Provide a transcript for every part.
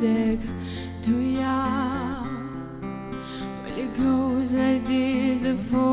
music do ya? Well, it goes like this, the.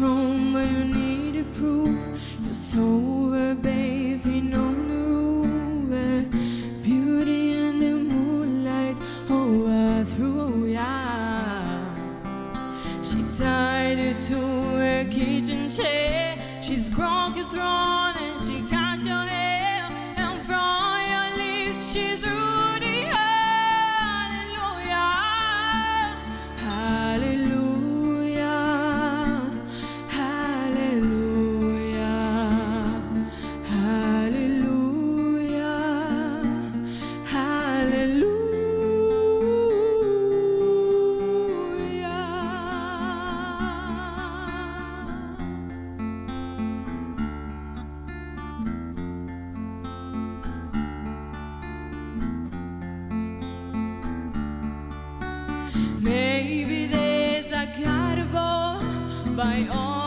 But you need to prove you're sober, baby, no over. Beauty in the moonlight, Oh, I threw oh, ya. She tied it to a kitchen chair. She's broken through. by all.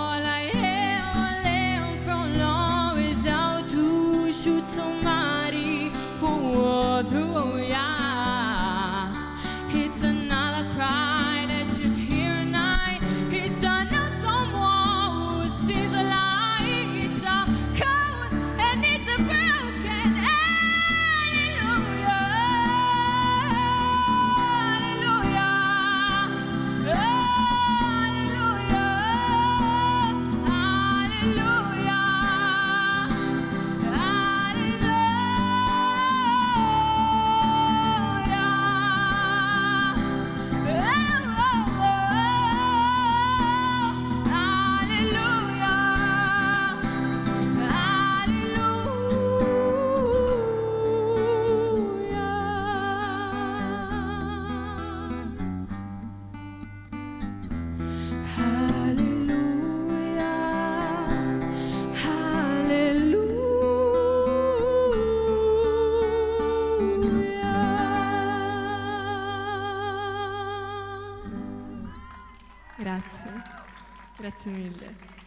Grazie, grazie mille.